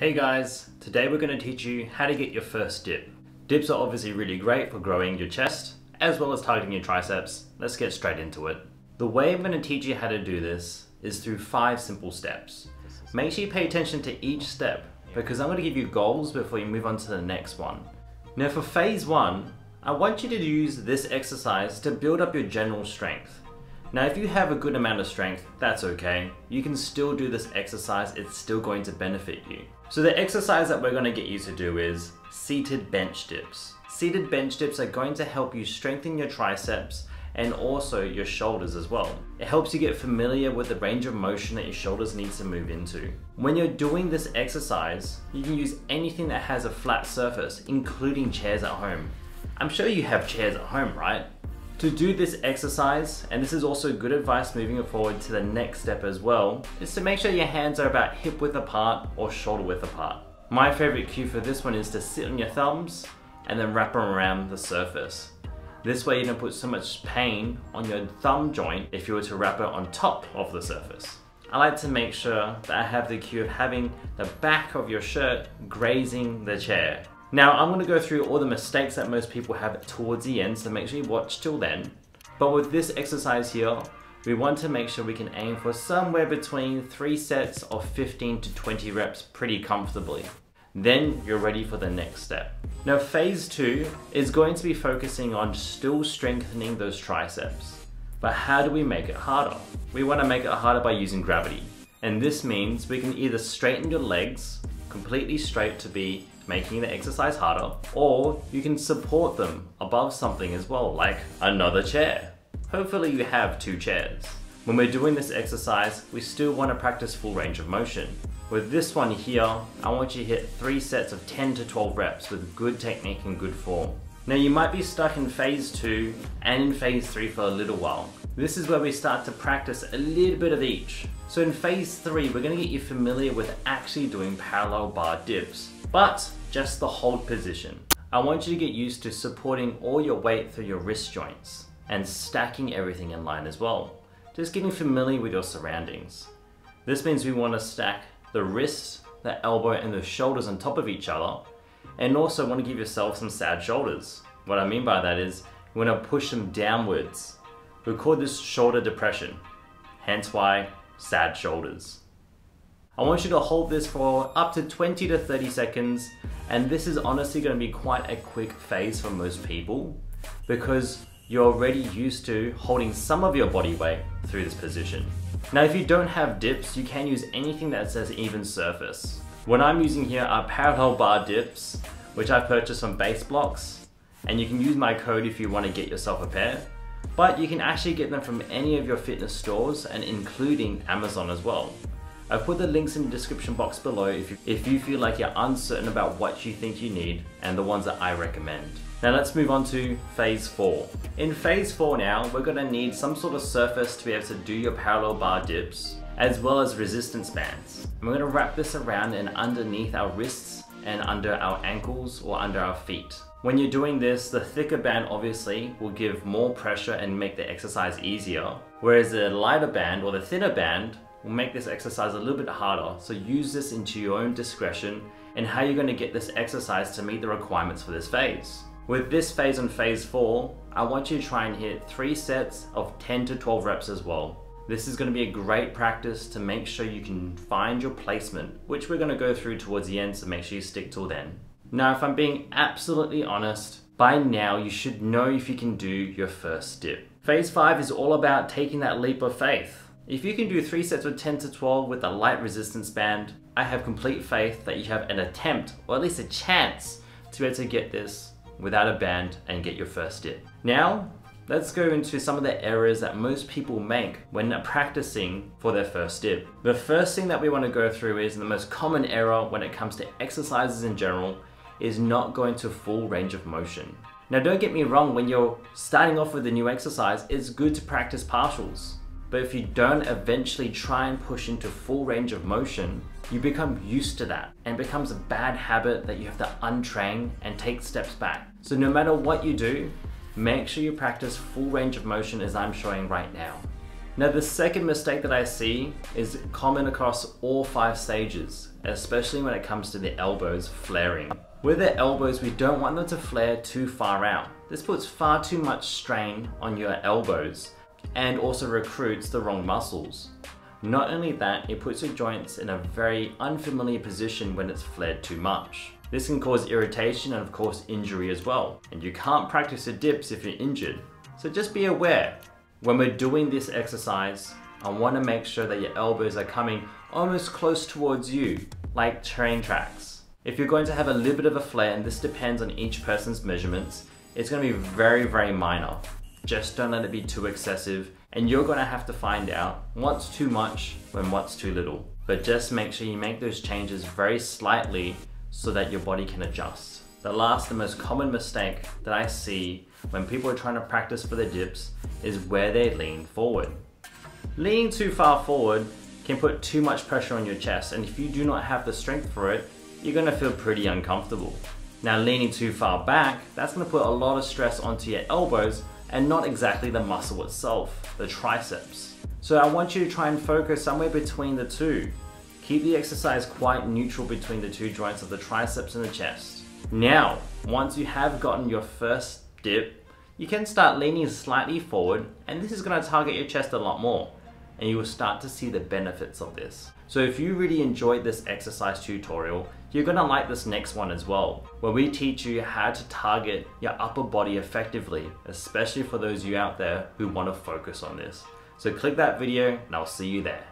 Hey guys, today we're going to teach you how to get your first dip. Dips are obviously really great for growing your chest as well as targeting your triceps. Let's get straight into it. The way I'm going to teach you how to do this is through five simple steps. Make sure you pay attention to each step because I'm going to give you goals before you move on to the next one. Now for phase one, I want you to use this exercise to build up your general strength. Now if you have a good amount of strength, that's okay. You can still do this exercise, it's still going to benefit you. So the exercise that we're going to get you to do is seated bench dips. Seated bench dips are going to help you strengthen your triceps and also your shoulders as well. It helps you get familiar with the range of motion that your shoulders need to move into. When you're doing this exercise, you can use anything that has a flat surface, including chairs at home. I'm sure you have chairs at home, right? To do this exercise, and this is also good advice moving forward to the next step as well, is to make sure your hands are about hip width apart or shoulder width apart. My favorite cue for this one is to sit on your thumbs and then wrap them around the surface. This way you don't put so much pain on your thumb joint if you were to wrap it on top of the surface. I like to make sure that I have the cue of having the back of your shirt grazing the chair now I'm gonna go through all the mistakes that most people have towards the end, so make sure you watch till then. But with this exercise here, we want to make sure we can aim for somewhere between three sets of 15 to 20 reps pretty comfortably. Then you're ready for the next step. Now phase two is going to be focusing on still strengthening those triceps. But how do we make it harder? We wanna make it harder by using gravity. And this means we can either straighten your legs completely straight to be making the exercise harder, or you can support them above something as well, like another chair. Hopefully you have two chairs. When we're doing this exercise, we still want to practice full range of motion. With this one here, I want you to hit three sets of 10 to 12 reps with good technique and good form. Now you might be stuck in phase two and in phase three for a little while. This is where we start to practice a little bit of each. So in phase three, we're gonna get you familiar with actually doing parallel bar dips, but just the hold position. I want you to get used to supporting all your weight through your wrist joints and stacking everything in line as well. Just getting familiar with your surroundings. This means we want to stack the wrists, the elbow and the shoulders on top of each other and also want to give yourself some sad shoulders. What I mean by that is you want to push them downwards. We call this shoulder depression, hence why sad shoulders. I want you to hold this for up to 20 to 30 seconds and this is honestly going to be quite a quick phase for most people because you're already used to holding some of your body weight through this position. Now if you don't have dips, you can use anything that says even surface. What I'm using here are parallel bar dips, which I've purchased from Baseblocks, and you can use my code if you want to get yourself a pair. But you can actually get them from any of your fitness stores and including Amazon as well. I've put the links in the description box below if you, if you feel like you're uncertain about what you think you need and the ones that I recommend. Now let's move on to phase four. In phase four now, we're gonna need some sort of surface to be able to do your parallel bar dips, as well as resistance bands. And we're gonna wrap this around and underneath our wrists and under our ankles or under our feet. When you're doing this, the thicker band obviously will give more pressure and make the exercise easier, whereas the lighter band or the thinner band will make this exercise a little bit harder. So use this into your own discretion and how you're gonna get this exercise to meet the requirements for this phase. With this phase on phase four, I want you to try and hit three sets of 10 to 12 reps as well. This is gonna be a great practice to make sure you can find your placement, which we're gonna go through towards the end, so make sure you stick till then. Now, if I'm being absolutely honest, by now you should know if you can do your first dip. Phase five is all about taking that leap of faith. If you can do 3 sets of 10 to 12 with a light resistance band, I have complete faith that you have an attempt, or at least a chance, to be able to get this without a band and get your first dip. Now, let's go into some of the errors that most people make when practicing for their first dip. The first thing that we want to go through is the most common error when it comes to exercises in general is not going to full range of motion. Now don't get me wrong, when you're starting off with a new exercise, it's good to practice partials. But if you don't eventually try and push into full range of motion, you become used to that and becomes a bad habit that you have to untrain and take steps back. So no matter what you do, make sure you practice full range of motion as I'm showing right now. Now the second mistake that I see is common across all five stages, especially when it comes to the elbows flaring. With the elbows, we don't want them to flare too far out. This puts far too much strain on your elbows and also recruits the wrong muscles. Not only that, it puts your joints in a very unfamiliar position when it's flared too much. This can cause irritation and of course injury as well. And you can't practice the dips if you're injured. So just be aware. When we're doing this exercise, I want to make sure that your elbows are coming almost close towards you, like train tracks. If you're going to have a little bit of a flare, and this depends on each person's measurements, it's going to be very, very minor. Just don't let it be too excessive, and you're to have to find out what's too much when what's too little. But just make sure you make those changes very slightly so that your body can adjust. The last and most common mistake that I see when people are trying to practice for their dips is where they lean forward. Leaning too far forward can put too much pressure on your chest and if you do not have the strength for it, you're gonna feel pretty uncomfortable. Now leaning too far back, that's gonna put a lot of stress onto your elbows and not exactly the muscle itself, the triceps. So I want you to try and focus somewhere between the two. Keep the exercise quite neutral between the two joints of the triceps and the chest. Now, once you have gotten your first dip, you can start leaning slightly forward and this is going to target your chest a lot more and you will start to see the benefits of this. So if you really enjoyed this exercise tutorial, you're gonna like this next one as well, where we teach you how to target your upper body effectively, especially for those of you out there who wanna focus on this. So click that video and I'll see you there.